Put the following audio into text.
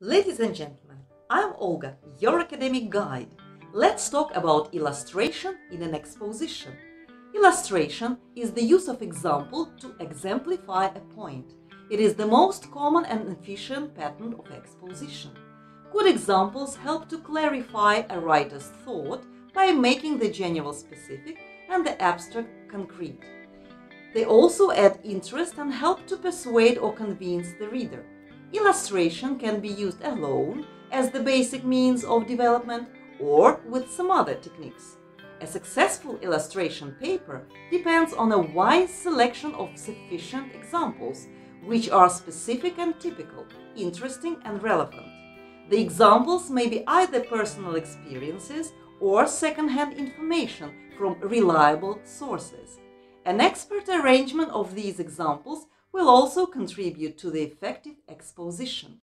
Ladies and gentlemen, I'm Olga, your academic guide. Let's talk about illustration in an exposition. Illustration is the use of example to exemplify a point. It is the most common and efficient pattern of exposition. Good examples help to clarify a writer's thought by making the general specific and the abstract concrete. They also add interest and help to persuade or convince the reader. Illustration can be used alone as the basic means of development or with some other techniques. A successful illustration paper depends on a wise selection of sufficient examples, which are specific and typical, interesting and relevant. The examples may be either personal experiences or second-hand information from reliable sources. An expert arrangement of these examples will also contribute to the effective exposition.